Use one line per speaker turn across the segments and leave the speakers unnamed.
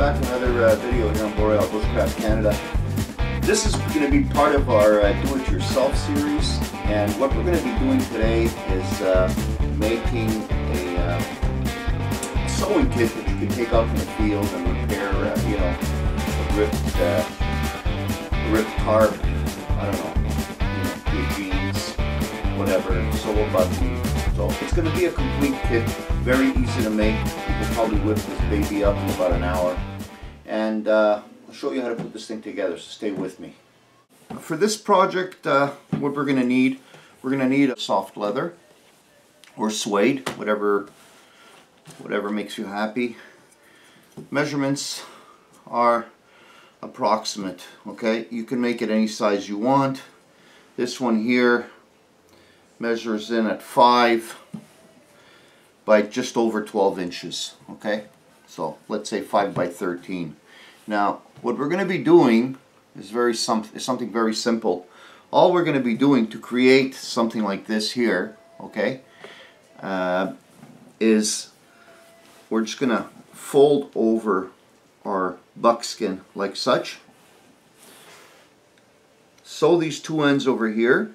back to another uh, video here on Boreal Bushcraft Canada. This is going to be part of our uh, do-it-yourself series, and what we're going to be doing today is uh, making a uh, sewing kit that you can take out from the field and repair, uh, you know, a ripped, uh, ripped tarp, I don't know, you know, jeans, whatever, sew a button. It's going to be a complete kit, very easy to make. You can probably whip this baby up in about an hour. And uh, I'll show you how to put this thing together, so stay with me. For this project, uh, what we're going to need, we're going to need a soft leather or suede, whatever, whatever makes you happy. Measurements are approximate, okay? You can make it any size you want. This one here measures in at 5 by just over 12 inches, okay? So let's say 5 by 13. Now, what we're going to be doing is very some, is something very simple. All we're going to be doing to create something like this here, okay, uh, is we're just going to fold over our buckskin like such. Sew these two ends over here.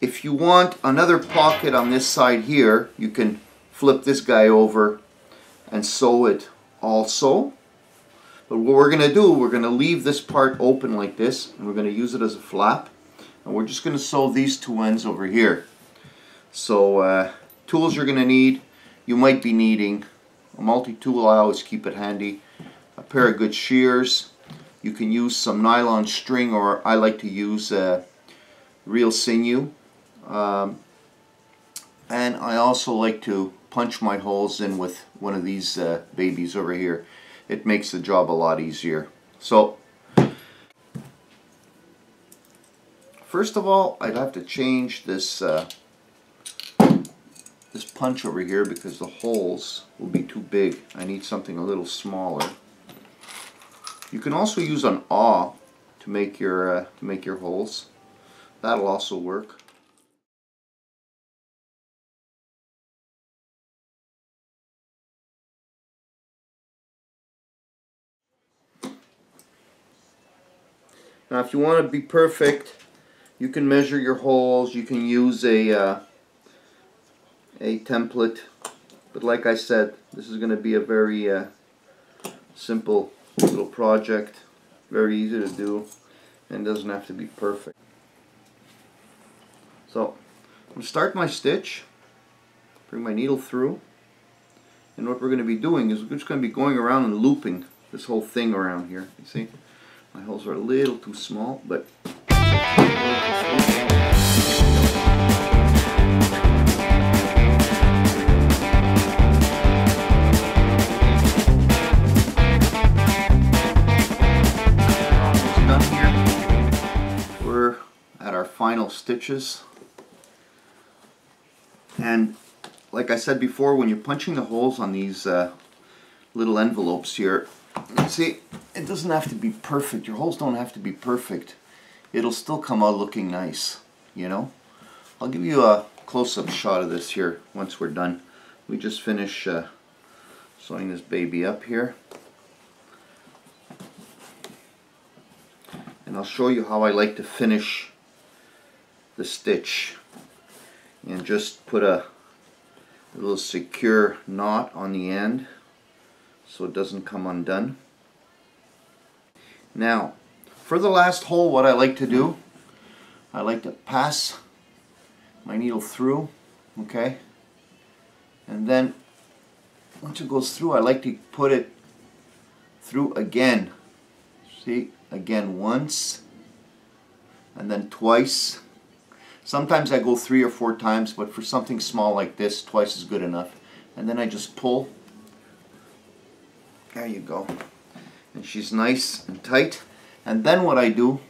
If you want another pocket on this side here, you can flip this guy over and sew it also. But what we're going to do, we're going to leave this part open like this, and we're going to use it as a flap. And we're just going to sew these two ends over here. So, uh, tools you're going to need, you might be needing a multi-tool, I always keep it handy, a pair of good shears, you can use some nylon string or I like to use uh, real sinew. Um, and I also like to punch my holes in with one of these uh, babies over here. It makes the job a lot easier. So, first of all, I'd have to change this uh, this punch over here because the holes will be too big. I need something a little smaller. You can also use an awl to make your uh, to make your holes. That'll also work. Now if you want to be perfect, you can measure your holes, you can use a, uh, a template, but like I said, this is going to be a very uh, simple little project, very easy to do, and doesn't have to be perfect. So, I'm going to start my stitch, bring my needle through, and what we're going to be doing is we're just going to be going around and looping this whole thing around here, you see? My holes are a little too small, but We're at our final stitches. And like I said before when you're punching the holes on these uh, little envelopes here See, it doesn't have to be perfect. Your holes don't have to be perfect. It'll still come out looking nice, you know? I'll give you a close-up shot of this here once we're done. We just finish uh, sewing this baby up here. And I'll show you how I like to finish the stitch. And just put a, a little secure knot on the end so it doesn't come undone. Now, for the last hole, what I like to do, I like to pass my needle through, okay? And then, once it goes through, I like to put it through again. See, again once, and then twice. Sometimes I go three or four times, but for something small like this, twice is good enough. And then I just pull there you go. And she's nice and tight. And then what I do,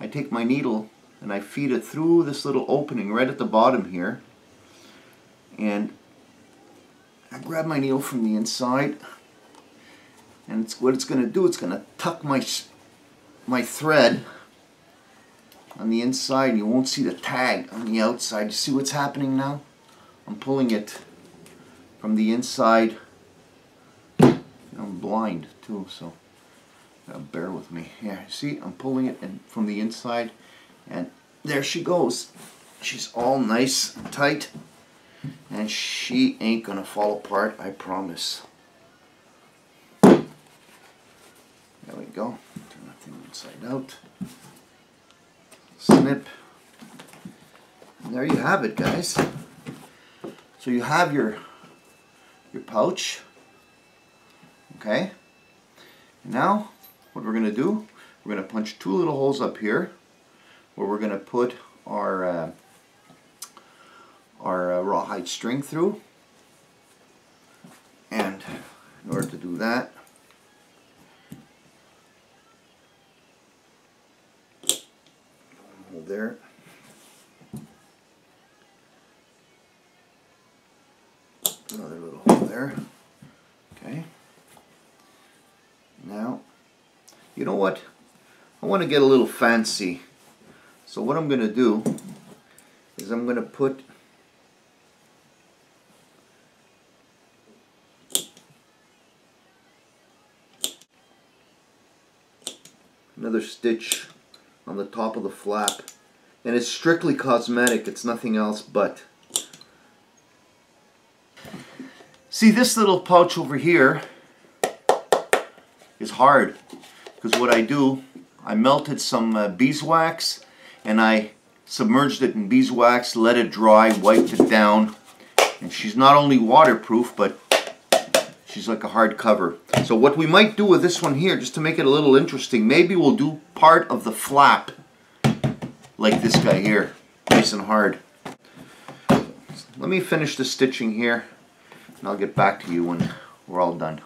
I take my needle and I feed it through this little opening right at the bottom here. And I grab my needle from the inside. And it's, what it's going to do, it's going to tuck my, my thread on the inside. And you won't see the tag on the outside. You see what's happening now? I'm pulling it from the inside I'm blind too, so uh, bear with me. Here, see, I'm pulling it in from the inside, and there she goes. She's all nice and tight, and she ain't gonna fall apart, I promise. There we go. Turn that thing inside out. Snip. And there you have it, guys. So you have your your pouch. Okay. Now, what we're going to do, we're going to punch two little holes up here where we're going to put our uh, our uh, rawhide string through. And in order to do that, hold there. Another little hole there. Okay. Now, you know what? I want to get a little fancy. So what I'm going to do is I'm going to put another stitch on the top of the flap. And it's strictly cosmetic, it's nothing else but. See this little pouch over here is hard because what I do, I melted some uh, beeswax and I submerged it in beeswax, let it dry, wiped it down. And she's not only waterproof, but she's like a hard cover. So what we might do with this one here, just to make it a little interesting, maybe we'll do part of the flap like this guy here, nice and hard. Let me finish the stitching here and I'll get back to you when we're all done.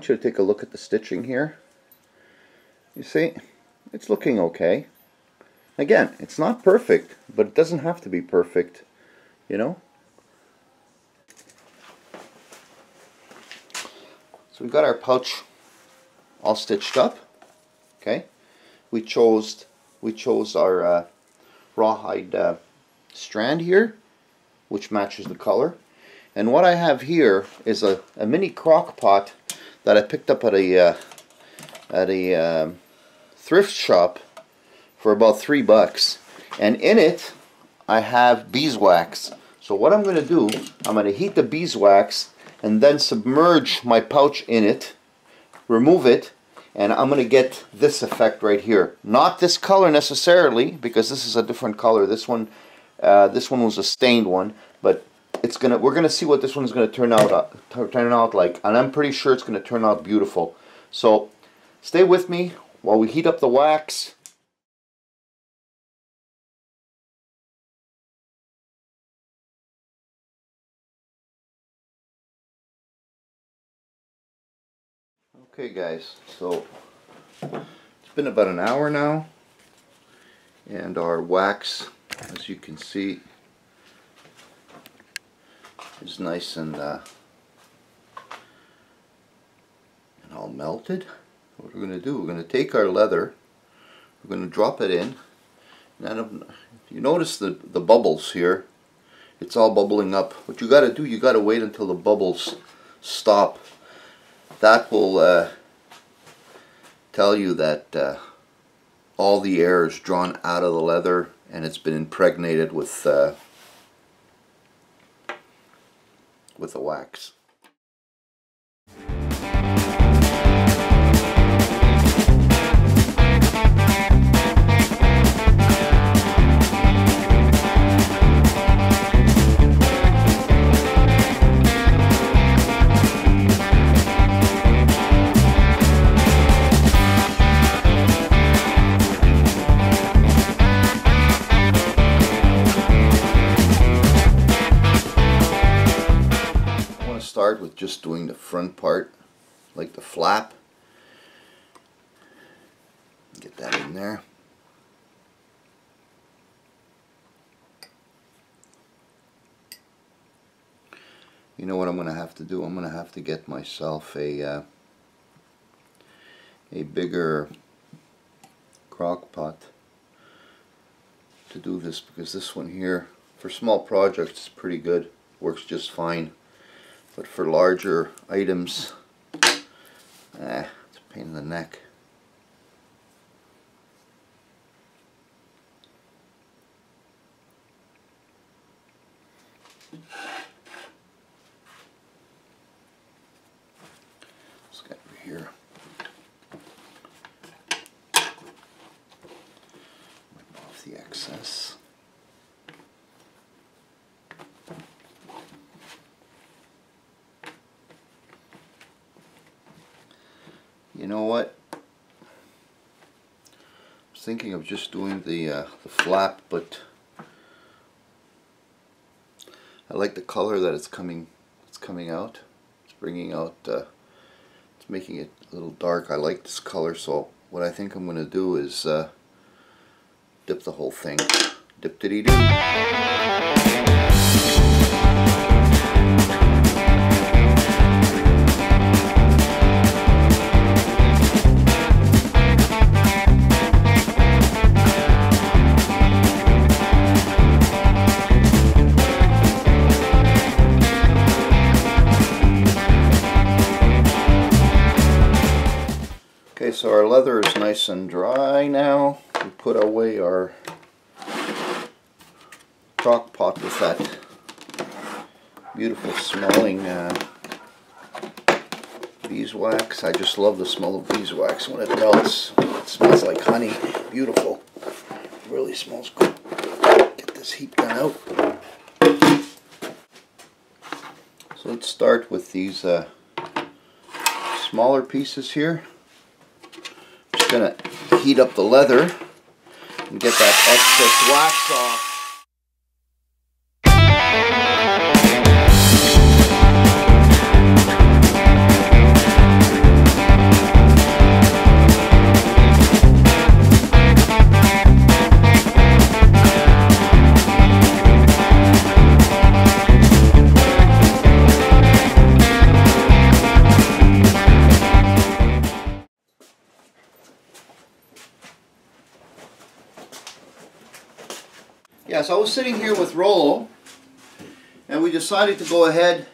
Want you to take a look at the stitching here. You see, it's looking okay. Again, it's not perfect, but it doesn't have to be perfect, you know? So we've got our pouch all stitched up, okay? We chose, we chose our uh, rawhide uh, strand here, which matches the color. And what I have here is a, a mini crock pot that I picked up at a uh, at a um, thrift shop for about three bucks. And in it, I have beeswax. So what I'm going to do, I'm going to heat the beeswax and then submerge my pouch in it, remove it, and I'm going to get this effect right here. Not this color necessarily, because this is a different color. This one, uh, this one was a stained one, but it's gonna we're gonna see what this one's gonna turn out uh, turn out like and I'm pretty sure it's gonna turn out beautiful. So stay with me while we heat up the wax. Okay guys so it's been about an hour now and our wax as you can see is nice and uh, and all melted. What we're going to do, we're going to take our leather, we're going to drop it in, and you notice the, the bubbles here, it's all bubbling up. What you got to do, you got to wait until the bubbles stop. That will uh, tell you that uh, all the air is drawn out of the leather and it's been impregnated with uh, with the wax. Doing the front part, like the flap. Get that in there. You know what I'm going to have to do? I'm going to have to get myself a uh, a bigger crock pot to do this because this one here for small projects is pretty good works just fine but for larger items eh, it's a pain in the neck Let's get over here. Wipe off the excess. You know what? I was thinking of just doing the uh, the flap, but I like the color that it's coming it's coming out. It's bringing out uh, it's making it a little dark. I like this color, so what I think I'm going to do is uh, dip the whole thing. Dip so our leather is nice and dry now. We put away our crock pot with that beautiful smelling uh, beeswax. I just love the smell of beeswax when it melts. It smells like honey. Beautiful. It really smells good. Get this heat gun out. So let's start with these uh, smaller pieces here just gonna heat up the leather and get that excess wax off. Yeah, so I was sitting here with Rollo, and we decided to go ahead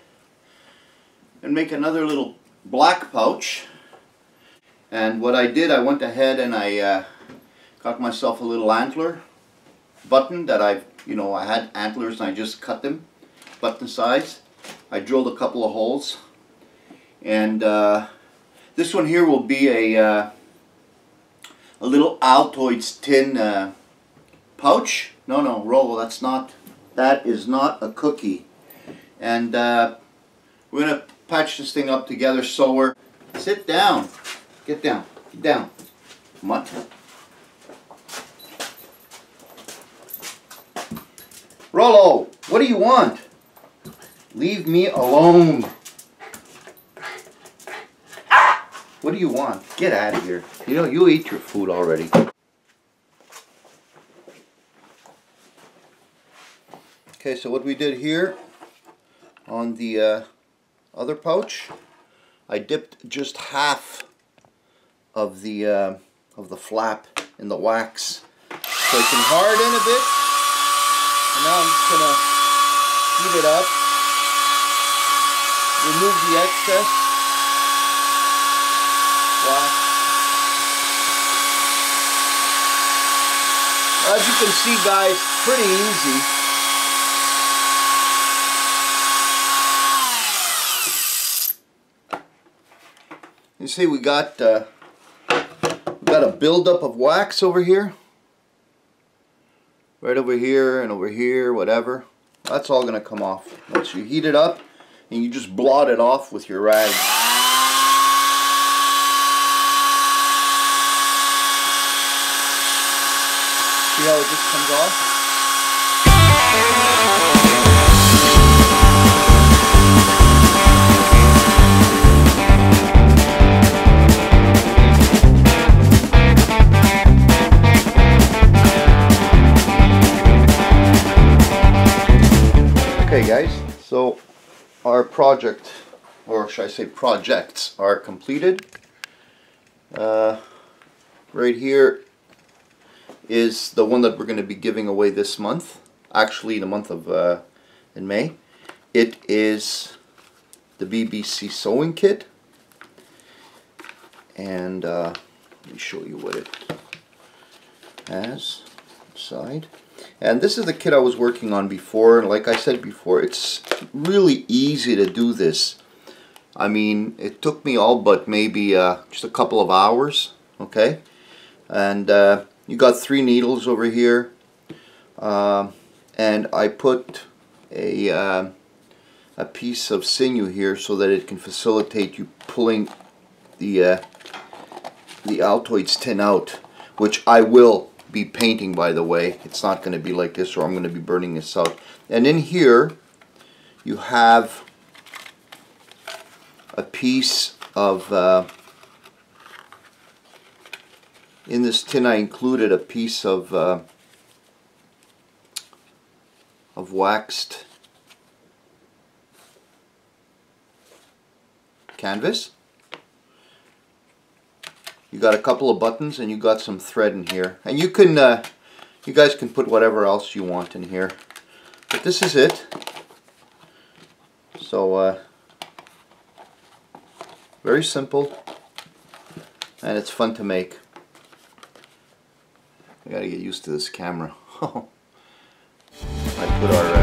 and make another little black pouch. And what I did, I went ahead and I uh, got myself a little antler button that I've, you know, I had antlers and I just cut them, button size. I drilled a couple of holes. And uh, this one here will be a, uh, a little Altoids tin uh, pouch. No, no, Rollo, that's not, that is not a cookie. And uh, we're to patch this thing up together so we're, sit down, get down, get down. On. Rollo, what do you want? Leave me alone. What do you want? Get out of here. You know, you eat your food already. Okay, so what we did here on the uh, other pouch, I dipped just half of the uh, of the flap in the wax so it can harden a bit. And now I'm just gonna heat it up, remove the excess wax. As you can see, guys, pretty easy. You see, we got uh, we got a buildup of wax over here, right over here and over here, whatever. That's all gonna come off once you heat it up, and you just blot it off with your rag. See how it just comes off? Our project, or should I say projects, are completed. Uh, right here is the one that we're going to be giving away this month. Actually, the month of uh, in May. It is the BBC sewing kit. And uh, let me show you what it has inside. And this is the kit I was working on before. Like I said before, it's really easy to do this. I mean, it took me all but maybe uh, just a couple of hours, okay? And uh, you got three needles over here. Uh, and I put a, uh, a piece of sinew here so that it can facilitate you pulling the, uh, the Altoids tin out, which I will be painting by the way. It's not going to be like this or I'm going to be burning this out. And in here you have a piece of uh, in this tin I included a piece of uh, of waxed canvas you got a couple of buttons and you got some thread in here. And you can uh, you guys can put whatever else you want in here. But this is it. So uh, very simple. And it's fun to make. I gotta get used to this camera. I put our